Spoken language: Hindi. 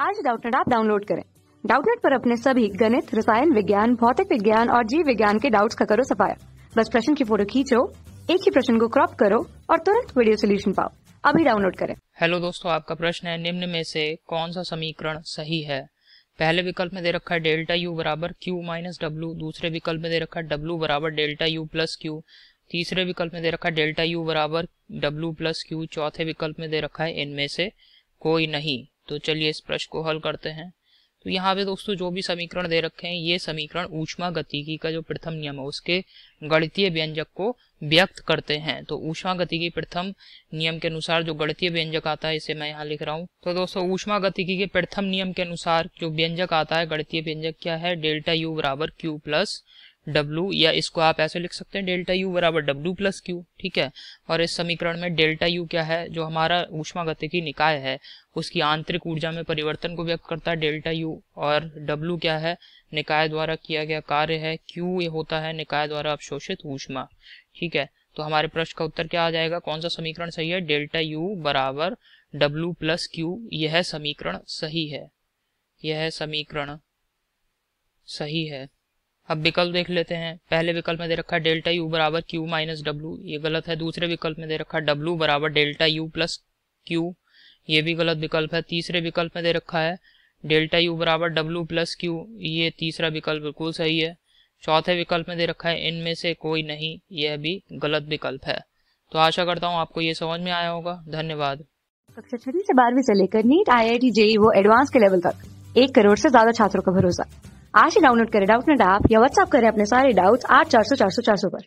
आज डाउटनेट आप डाउनलोड करें। डाउटनेट पर अपने सभी गणित, रसायन विज्ञान, भौतिक विज्ञान और जीव विज्ञान के डाउट्स का करो सफाया। बस प्रश्न की फ़ोटो खींचो, एक ही प्रश्न को क्रॉप करो और तुरंत वीडियो सोल्यूशन पाओ। अभी डाउनलोड करें। हेलो दोस्तों, आपका प्रश्न है, निम्न में से कौन सा समीकरण सही है? पहले विकल्प में दे रखा है डेल्टा यू बराबर क्यू माइनस डब्ल्यू दूसरे विकल्प में दे रखा है डब्ल्यू बराबर डेल्टा यू प्लस क्यू तीसरे विकल्प में दे रखा है डेल्टा यू बराबर डब्ल्यू प्लस क्यू चौथे विकल्प में दे रखा है इनमें से कोई नहीं। तो चलिए इस प्रश्न को हल करते हैं। तो यहाँ पे दोस्तों जो भी समीकरण दे रखे हैं, ये समीकरण ऊष्मा गतिकी का जो प्रथम नियम है, उसके गणितीय व्यंजक को व्यक्त करते हैं। तो ऊष्मा गतिकी प्रथम नियम के अनुसार जो गणितीय व्यंजक आता है, इसे मैं यहाँ लिख रहा हूँ। तो दोस्तों ऊष्मा गतिकी के प्रथम नियम के अनुसार जो व्यंजक आता है, गणितीय व्यंजक क्या है? डेल्टा यू बराबर क्यू प्लस डब्लू या इसको आप ऐसे लिख सकते हैं, डेल्टा यू बराबर डब्लू प्लस क्यू ठीक है? और इस समीकरण में डेल्टा यू क्या है? जो हमारा ऊष्मा गतिकी निकाय है, उसकी आंतरिक ऊर्जा में परिवर्तन को व्यक्त करता है डेल्टा यू और डब्लू क्या है? निकाय द्वारा किया गया कार्य है क्यू ये होता है, निकाय द्वारा अवशोषित ऊष्मा, ठीक है? तो हमारे प्रश्न का उत्तर क्या आ जाएगा? कौन सा समीकरण सही है? डेल्टा यू बराबर डब्लू प्लस क्यू यह समीकरण सही है। यह समीकरण सही है। अब विकल्प देख लेते हैं। पहले विकल्प में दे रखा है डेल्टा यू बराबर क्यू माइनस डब्ल्यू। ये गलत है। दूसरे विकल्प में दे रखा है डब्ल्यू बराबर डेल्टा यू प्लस क्यू। ये भी गलत विकल्प है। तीसरे विकल्प में दे रखा है डेल्टा यू बराबर डब्ल्यू प्लस क्यू। ये तीसरा विकल्प बिल्कुल सही है। चौथे विकल्प में दे रखा है इनमें से कोई नहीं। यह भी गलत विकल्प है। तो आशा करता हूँ आपको ये समझ में आया होगा। धन्यवाद। कक्षा छठी से बारहवीं से लेकर NEET I I T JEE वो एडवांस के लेवल तक। एक करोड़ से ज़्यादा छात्रों का भरोसा। आज ही डाउनलोड करें डाउट ने ऐप या व्हाट्सअप करें अपने सारे डाउट्स आठ चार सौ चार सौ चार सौ पर।